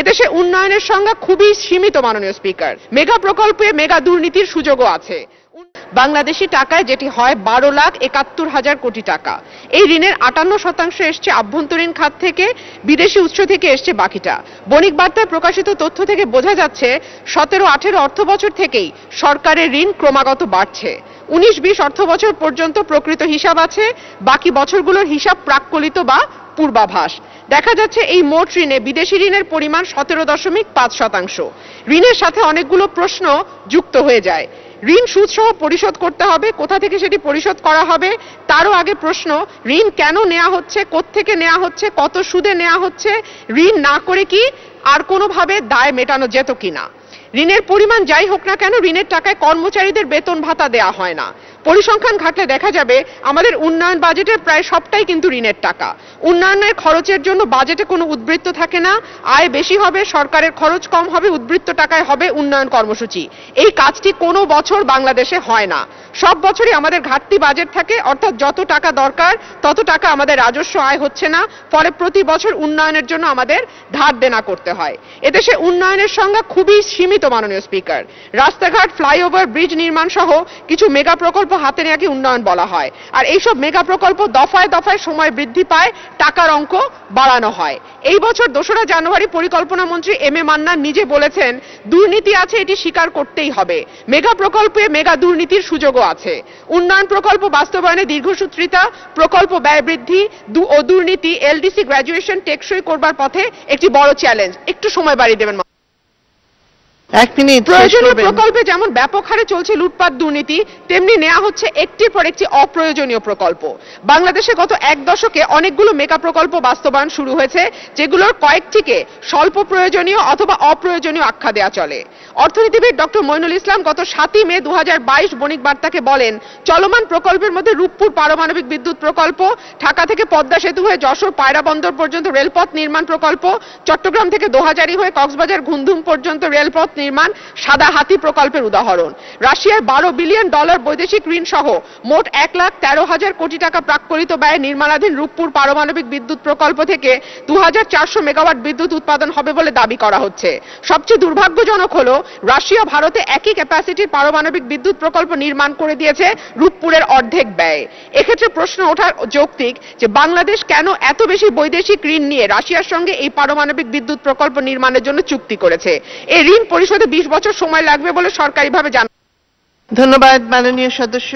এদেশে উন্নয়নের সংজ্ঞা খুবই সীমিত, মাননীয় স্পিকার। মেগা প্রকল্পে মেগা দুর্নীতির সুযোগও আছে। বাংলাদেশি টাকায় যেটি হয় বারো লাখ একাত্তর হাজার কোটি টাকা। এই ঋণের আটান্ন শতাংশ এসছে আভ্যন্তরীণ খাত থেকে, বিদেশি উৎস থেকে এসছে বাকিটা। বণিক বার্তায় প্রকাশিত তথ্য থেকে বোঝা যাচ্ছে, সতেরো আঠেরো অর্থ বছর থেকেই সরকারের ঋণ ক্রমাগত বাড়ছে। উনিশ বিশ অর্থ বছর পর্যন্ত প্রকৃত হিসাব আছে, বাকি বছরগুলোর হিসাব প্রাক্কলিত বা পূর্বাভাস। দেখা যাচ্ছে এই মোট ঋণে বিদেশি ঋণের পরিমাণ সতেরো দশমিক পাঁচ শতাংশ। ঋণের সাথে অনেকগুলো প্রশ্ন যুক্ত হয়ে যায়। ঋণ সুদ সহ পরিশোধ করতে হবে, কোথা থেকে সেটি পরিশোধ করা হবে, তারও আগে প্রশ্ন, ঋণ কেন নেওয়া হচ্ছে থেকে নেওয়া হচ্ছে, কত সুদে নেওয়া হচ্ছে, ঋণ না করে কি আর কোনোভাবে দায় মেটানো যেত কিনা? ঋণের পরিমাণ যাই হোক না কেন, ঋণের টাকায় কর্মচারীদের বেতন ভাতা দেয়া হয় না। পরিসংখ্যান ঘাটলে দেখা যাবে আমাদের উন্নয়ন বাজেটের প্রায় সবটাই কিন্তু ঋণের টাকা। উন্নয়নের খরচের জন্য বাজেটে কোনো উদ্বৃত্ত থাকে না। আয় বেশি হবে, সরকারের খরচ কম হবে, উদ্বৃত্ত টাকায় হবে উন্নয়ন কর্মসূচি। এই কাজটি কোনো বছর বাংলাদেশে হয় না। সব বছরই আমাদের ঘাটতি বাজেট থাকে, অর্থাৎ যত টাকা দরকার, তত টাকা আমাদের রাজস্ব আয় হচ্ছে না। ফলে প্রতি বছর উন্নয়নের জন্য আমাদের ধার দেনা করতে হয়। এদেশে উন্নয়নের সংজ্ঞা খুবই সীমিত মাননীয় স্পিকার। রাস্তাঘাট, ফ্লাইওভার, ব্রিজ নির্মাণ সহ কিছু মেগা প্রকল্প হাতে নেওয়াকে উন্নয়ন বলা হয়। আর এইসব মেগা প্রকল্প দফায় দফায় সময় বৃদ্ধি পায়, টাকার অঙ্ক বাড়ানো হয়। এই বছর দোসরা জানুয়ারি পরিকল্পনা মন্ত্রী এম এ মান্নান নিজে বলেছেন, দুর্নীতি আছে, এটি স্বীকার করতেই হবে। মেগা প্রকল্পে মেগা দুর্নীতির সুযোগও আছে। উন্নয়ন প্রকল্প বাস্তবায়নে দীর্ঘসূত্রিতা, প্রকল্প ব্যয় বৃদ্ধি ও দুর্নীতি এলডিসি গ্র্যাজুয়েশন টেকসই করবার পথে একটি বড় চ্যালেঞ্জ। একটু সময় বাড়িয়ে দেবেন এক মিনিট প্রয়োজনীয় প্রকল্পে যেমন ব্যাপক হারে চলছে লুটপাট দুর্নীতি তেমনি নেওয়া হচ্ছে একটির পর একটি অপ্রয়োজনীয় প্রকল্প। বাংলাদেশে গত এক দশকে অনেকগুলো মেগা প্রকল্প বাস্তবায়ন শুরু হয়েছে যেগুলোর কয়েকটিকে স্বল্প প্রয়োজনীয় অথবা অপ্রয়োজনীয় আখ্যা দেওয়া চলে। অর্থনীতিবিদ ডক্টর মইনুল ইসলাম গত সাতই মে দুহাজার বাইশ বণিক বার্তাকে বলেন চলমান প্রকল্পের মধ্যে রূপপুর পারমাণবিক বিদ্যুৎ প্রকল্প ঢাকা থেকে পদ্মা সেতু হয়ে যশোর পায়রা বন্দর পর্যন্ত রেলপথ নির্মাণ প্রকল্প চট্টগ্রাম থেকে দোহাজারি হয়ে কক্সবাজার ঘুমধুম পর্যন্ত রেলপথ নির্মাণ সাদা হাতি প্রকল্পের উদাহরণ। রাশিয়ার বারো বিলিয়ন ডলার বৈদেশিক ঋণ সহ মোট এক লাখ তেরো হাজার কোটি টাকা প্রাক্কলিত ব্যয়ে নির্মাণাধীন রূপপুর পারমাণবিক বিদ্যুৎ প্রকল্প থেকে দু হাজার চারশো মেগাওয়াট বিদ্যুৎ উৎপাদন হবে বলে দাবি করা হচ্ছে। সবচেয়ে দুর্ভাগ্যজনক হল, রাশিয়া ভারতে একই ক্যাপাসিটির পারমাণবিক বিদ্যুৎ প্রকল্প নির্মাণ করে দিয়েছে রূপপুরের অর্ধেক ব্যয়। এক্ষেত্রে প্রশ্ন ওঠার যৌক্তিক যে বাংলাদেশ কেন এত বেশি বৈদেশিক ঋণ নিয়ে রাশিয়ার সঙ্গে এই পারমাণবিক বিদ্যুৎ প্রকল্প নির্মাণের জন্য চুক্তি করেছে। এই ঋণ পরিশোধে বিশ বছর সময় লাগবে বলে সরকারিভাবে জানা ধন্যবাদ মাননীয় সদস্য।